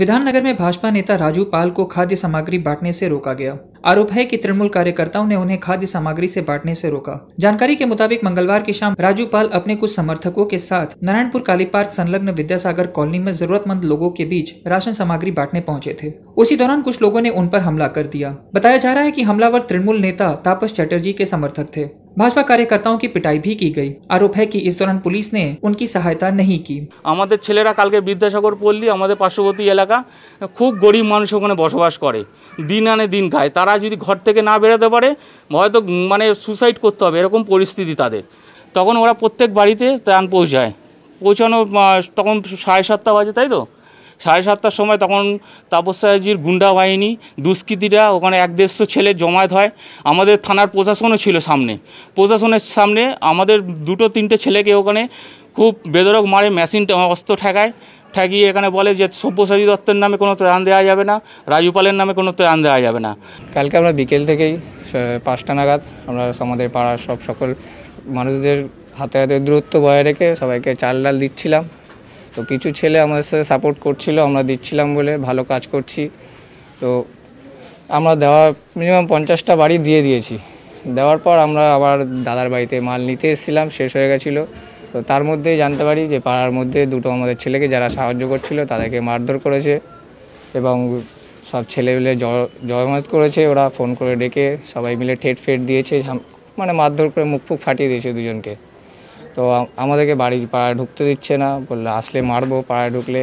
विधाननगर में भाजपा नेता राजू पाल को खाद्य सामग्री बांटने से रोका गया। आरोप है कि तृणमूल कार्यकर्ताओं ने उन्हें खाद्य सामग्री से बांटने से रोका। जानकारी के मुताबिक मंगलवार की शाम राजू पाल अपने कुछ समर्थकों के साथ नारायणपुर काली पार्क संलग्न विद्यासागर कॉलोनी में जरूरतमंद लोगों के बीच राशन सामग्री बांटने पहुँचे थे। उसी दौरान कुछ लोगों ने उन पर हमला कर दिया। बताया जा रहा है कि हमलावर तृणमूल नेता तापस चटर्जी के समर्थक थे। भाजपा कार्यकर्ताओं की पिटाई भी की गई आरोप है कि इस दौरान पुलिस ने उनकी सहायता नहीं की আমাদের ছেলেরা কালকে বিদ্যাসাগর পল্লী আমাদের পার্শ্ববর্তী এলাকা খুব গরিব মানুষ ওখানে বসবাস করে দিন আনে দিন খায় তারা যদি ঘর থেকে না বেরোতে পারে হয়তো মানে সুসাইড করতে হবে এরকম পরিস্থিতি তাদের তখন ওরা প্রত্যেক বাড়িতে ত্রাণ পৌঁছায় পৌঁছানো আহ, তখন সাড়ে সাতটা বাজে তাই তো সাড়ে সাতটার সময় তখন তাপস্যাজির গুন্ডা বাহিনী, দুষ্কৃতীরা ওখানে এক দেড়শো ছেলে জমায়েত হয়। আমাদের থানার প্রশাসনও ছিল সামনে। প্রশাসনের সামনে আমাদের দুটো তিনটে ছেলেকে ওখানে খুব বেদরক মারে, মেশিন অস্ত্র ঠেকায়। ঠেকিয়ে এখানে বলে যে সব্যসাচী দত্তের নামে কোনো ত্রাণ দেওয়া যাবে না, রাজুপালের নামে কোনো ত্রাণ দেওয়া যাবে না। কালকে আমরা বিকেল থেকেই পাঁচটা নাগাদ আমরা আমাদের পাড়ার সব সকল মানুষদের হাতে হাতে দূরত্ব বজায় রেখে সবাইকে চাল ডাল দিচ্ছিলাম। তো কিছু ছেলে আমাদের সাথে সাপোর্ট করছিল, আমরা দিচ্ছিলাম বলে ভালো কাজ করছি। তো আমরা দেওয়া মিনিমাম পঞ্চাশটা বাড়ি দিয়ে দিয়েছি। দেওয়ার পর আমরা আবার দাদার বাড়িতে মাল নিতে এসেছিলাম, শেষ হয়ে গেছিল। তো তার মধ্যেই জানতে পারি যে পাড়ার মধ্যে দুটো আমাদের ছেলেকে যারা সাহায্য করছিল, তাদেরকে মারধর করেছে এবং সব ছেলেমেলে জ- জমায়েত করেছে। ওরা ফোন করে ডেকে সবাই মিলে ঠেট ফেট দিয়েছে মানে মারধর করে মুখ ফুক ফাটিয়ে দিয়েছে দুজনকে। তো আমাদেরকে বাড়ির পাড়ায় ঢুকতে দিচ্ছে না। বললে আসলে মারবো পাড়ায় ঢুকলে।